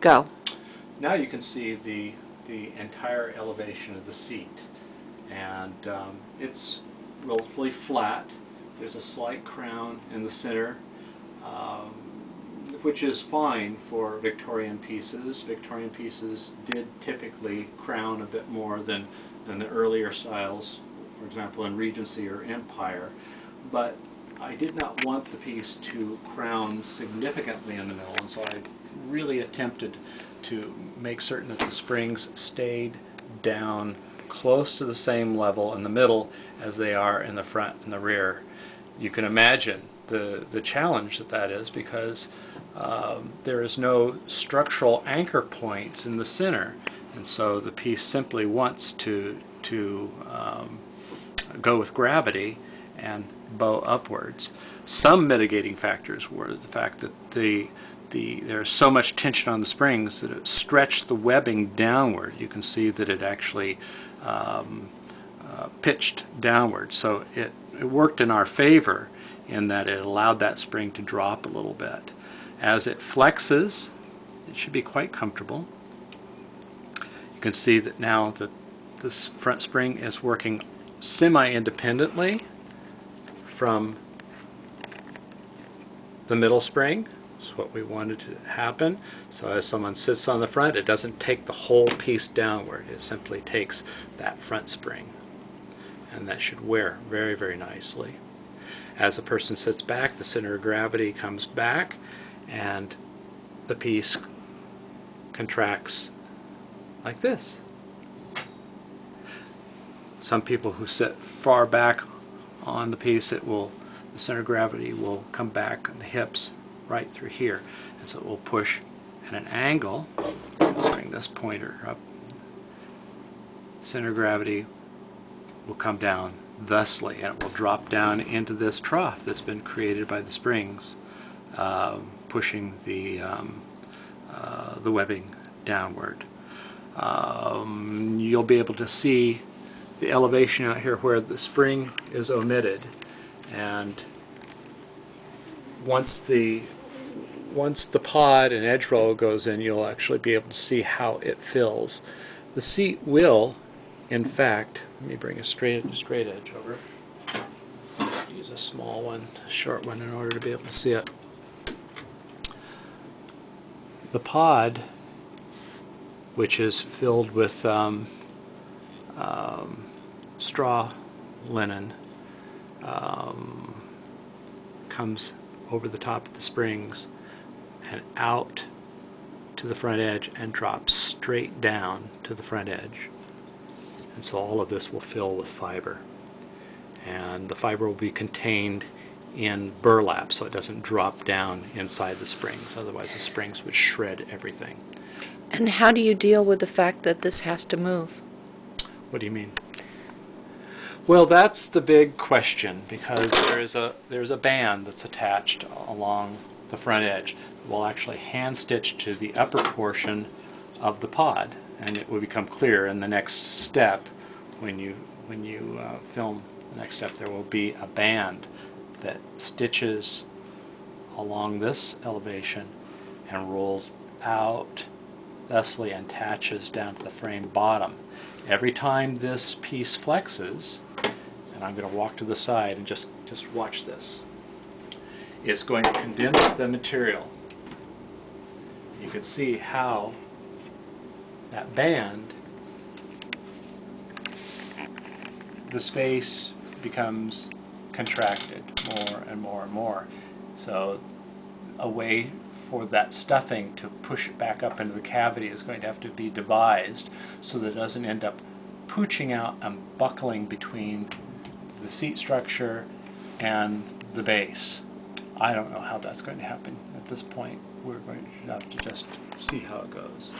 Go. Now you can see the, the entire elevation of the seat. And um, it's relatively flat. There's a slight crown in the center, um, which is fine for Victorian pieces. Victorian pieces did typically crown a bit more than, than the earlier styles, for example in Regency or Empire. But I did not want the piece to crown significantly in the middle, and so I really attempted to make certain that the springs stayed down close to the same level in the middle as they are in the front and the rear. You can imagine the, the challenge that that is because um, there is no structural anchor points in the center, and so the piece simply wants to, to um, go with gravity and bow upwards. Some mitigating factors were the fact that the the there's so much tension on the springs that it stretched the webbing downward. You can see that it actually um, uh, pitched downward, so it, it worked in our favor in that it allowed that spring to drop a little bit. As it flexes, it should be quite comfortable. You can see that now that this front spring is working semi-independently from the middle spring. That's what we wanted to happen. So as someone sits on the front, it doesn't take the whole piece downward. It simply takes that front spring. And that should wear very, very nicely. As the person sits back, the center of gravity comes back and the piece contracts like this. Some people who sit far back on the piece, it will, the center of gravity will come back on the hips right through here. And so it will push at an angle, bring this pointer up. Center of gravity will come down thusly and it will drop down into this trough that's been created by the springs um, pushing the, um, uh, the webbing downward. Um, you'll be able to see the elevation out here where the spring is omitted and once the once the pod and edge roll goes in you'll actually be able to see how it fills. The seat will in fact let me bring a straight straight edge over use a small one short one in order to be able to see it. The pod which is filled with um, um, straw linen um, comes over the top of the springs and out to the front edge and drops straight down to the front edge. And so all of this will fill with fiber. And the fiber will be contained in burlap so it doesn't drop down inside the springs. Otherwise the springs would shred everything. And how do you deal with the fact that this has to move? What do you mean? Well, that's the big question because there is a there's a band that's attached along the front edge. We'll actually hand stitch to the upper portion of the pod, and it will become clear in the next step when you when you uh, film the next step. There will be a band that stitches along this elevation and rolls out thusly attaches down to the frame bottom. Every time this piece flexes, and I'm going to walk to the side and just, just watch this, it's going to condense the material. You can see how that band, the space becomes contracted more and more and more. So a way for that stuffing to push it back up into the cavity is going to have to be devised so that it doesn't end up pooching out and buckling between the seat structure and the base. I don't know how that's going to happen at this point. We're going to have to just see how it goes.